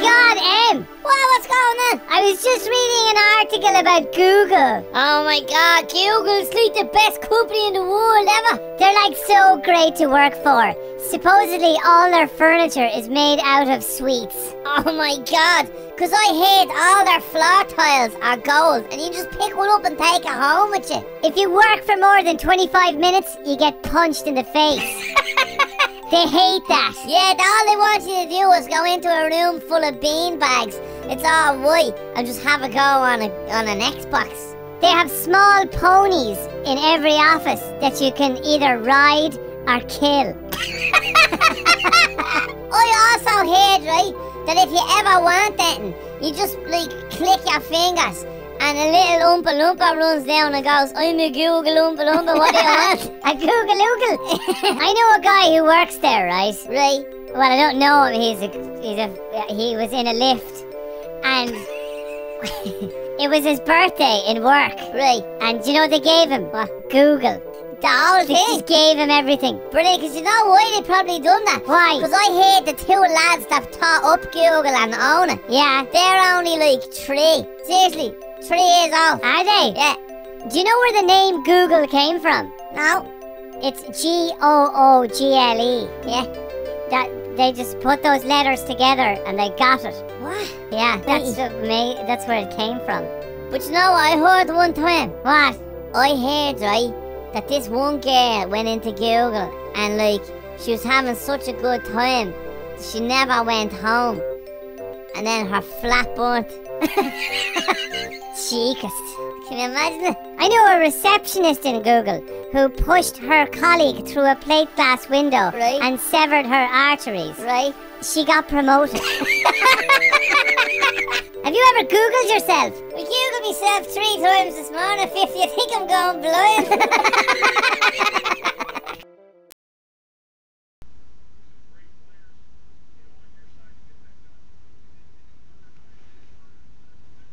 God, Em! What? What's going on? I was just reading an article about Google. Oh my God, Google's like the best company in the world ever. They're like so great to work for. Supposedly, all their furniture is made out of sweets. Oh my God, because I hate all their floor tiles are gold, and you just pick one up and take it home with you. If you work for more than 25 minutes, you get punched in the face. they hate that. Yeah, all they want you to do is go into a room full of bean bags. It's all white, and just have a go on a on an Xbox. They have small ponies in every office that you can either ride or kill. I also heard, right, that if you ever want that, you just like click your fingers and a little Oompa Loompa runs down and goes, I'm a Google Oompa Loompa, what do you want? A Google Oogle. I know a guy who works there, right? right? Well, I don't know him. He's a, he's a, he was in a lift, and it was his birthday in work. Right. And do you know what they gave him? What? Google. The whole They thing. just gave him everything. Brilliant, because you know why they probably done that? Why? Because I heard the two lads that have taught up Google and own it. Yeah. They're only like three. Seriously, three years old. Are they? Yeah. Do you know where the name Google came from? No. It's G O O G L E. Yeah. That they just put those letters together and they got it. What? Yeah, that's ma- that's where it came from. But you know, I heard one time. What? I heard, right, that this one girl went into Google and, like, she was having such a good time, she never went home. And then her flat burnt. Cheekest. Can you imagine it? I knew a receptionist in Google who pushed her colleague through a plate glass window Right. and severed her arteries. Right? She got promoted. Have you ever Googled yourself? I googled myself three times this morning, 50. I think I'm going blind.